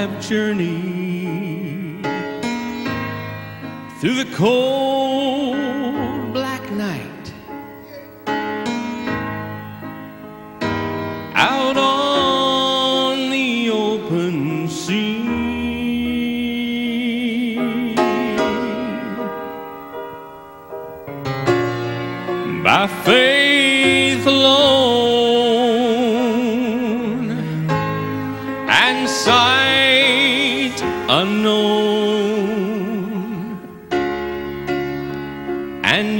Have journeyed through the cold black night out on the open sea. By faith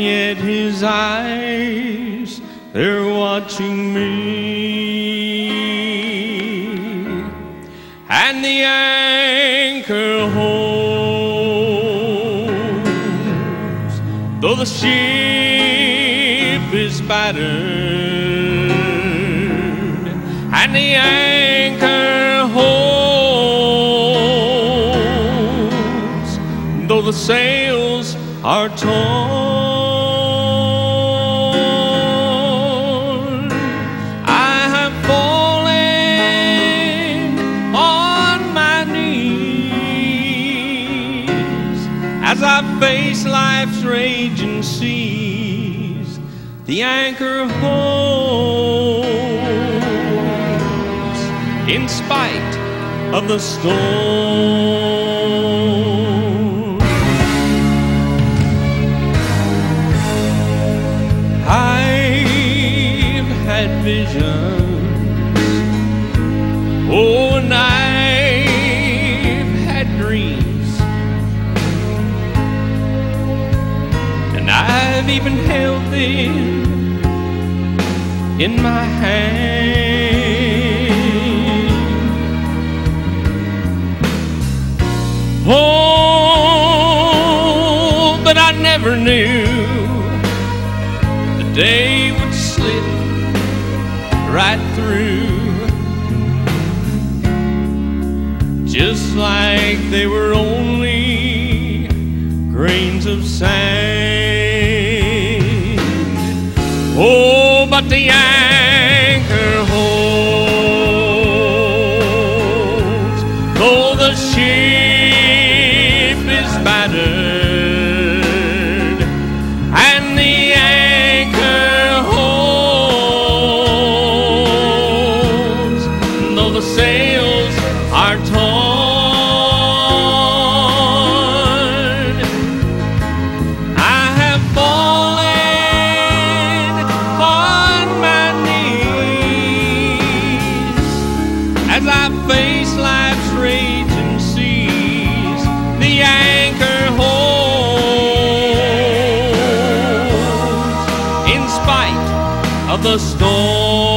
yet his eyes they're watching me, and the anchor holds, though the ship is battered, and the anchor holds, though the sails are torn. As I face life's raging seas. The anchor holds in spite of the storm. I've had visions, oh, and I've even held them in my hand. Oh, but I never knew the day would slip right through. Just like they were only grains of sand. Oh, but the anchor holds, though the ship is battered, and the anchor holds, though the sails are torn. The storm.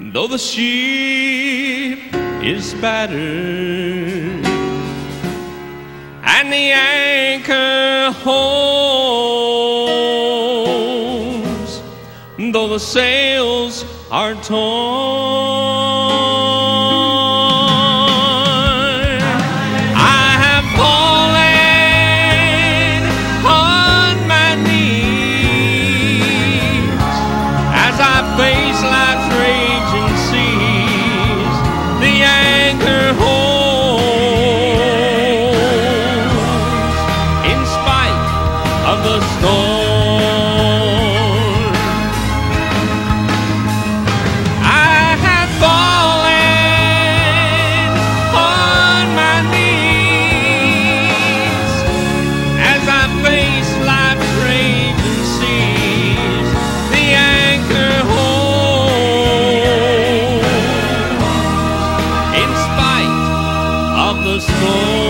Though the ship is battered and the anchor holds, though the sails are torn. the storm.